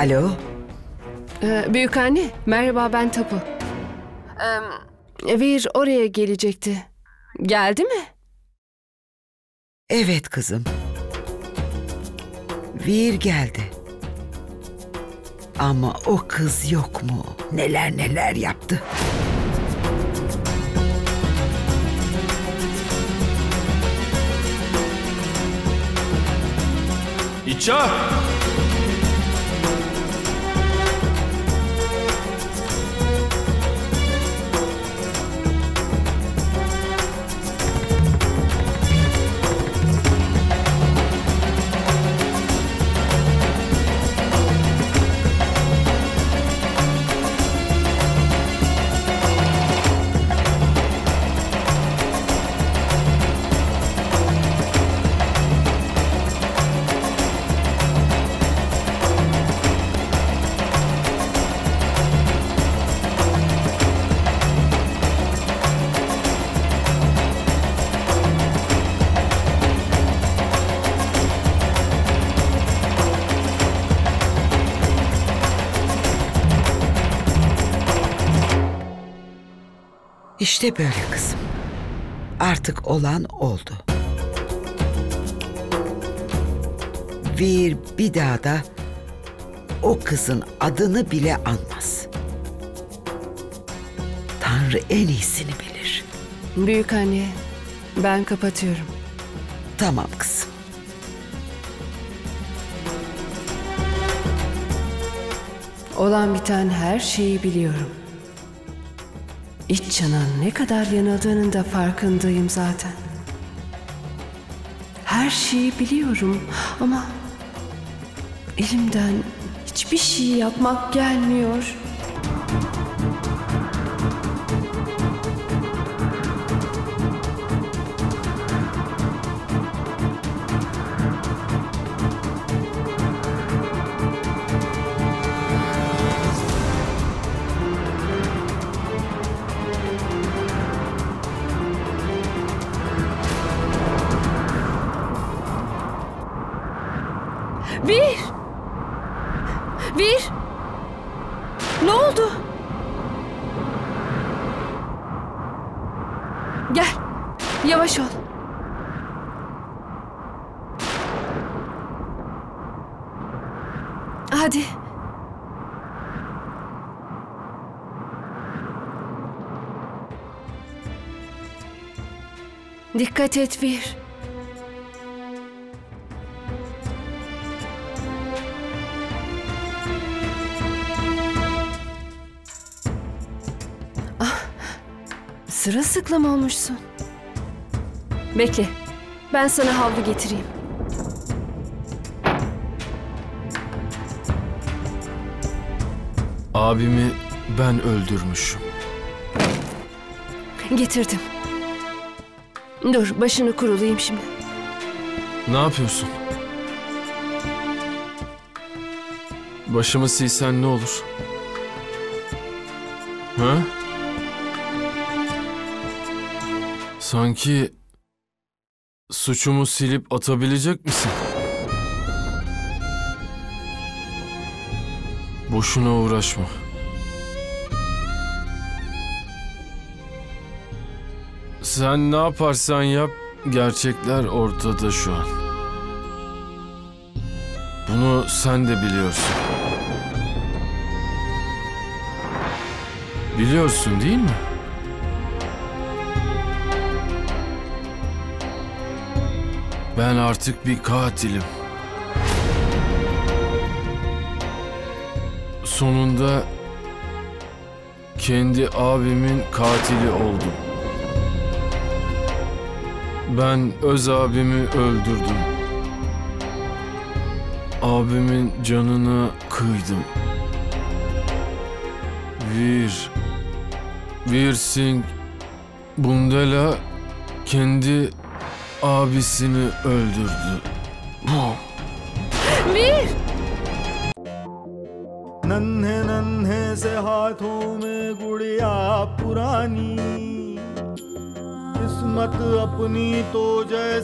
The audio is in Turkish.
Alo, Ee, büyük anne, merhaba ben Tapu. Ee, Vir oraya gelecekti. Geldi mi? evet kızım. Vir geldi. Ama o kız yok mu? Neler neler yaptı. İça! İşte böyle kızım. Artık olan oldu. Vir bir daha da o kızın adını bile anmaz. Tanrı en iyisini bilir. Büyük anne, ben kapatıyorum. Tamam kızım. Olan biten her şeyi biliyorum. İç canın ne kadar yanıldığının da farkındayım zaten. Her şeyi biliyorum ama elimden hiçbir şey yapmak gelmiyor. Bir! Ne oldu? Gel. Yavaş ol. Hadi. Dikkat et Bir. Sırılsıklam olmuşsun. Bekle. Ben sana havlu getireyim. Abimi ben öldürmüşüm. Getirdim. Dur, başını kurulayım şimdi. Ne yapıyorsun? Başımı silsen ne olur? Ha? Sanki suçumu silip atabilecek misin? Boşuna uğraşma. Sen ne yaparsan yap, gerçekler ortada şu an. Bunu sen de biliyorsun. Biliyorsun değil mi? Ben artık bir katilim. Sonunda kendi abimin katili oldum. Ben öz abimi öldürdüm. Abimin canına kıydım. Vir, Vir Singh Bundela kendi abisini öldürdü. Bir! नन्हे नन्हे से हाथों में गुड़िया पुरानी किस्मत अपनी तो जैसे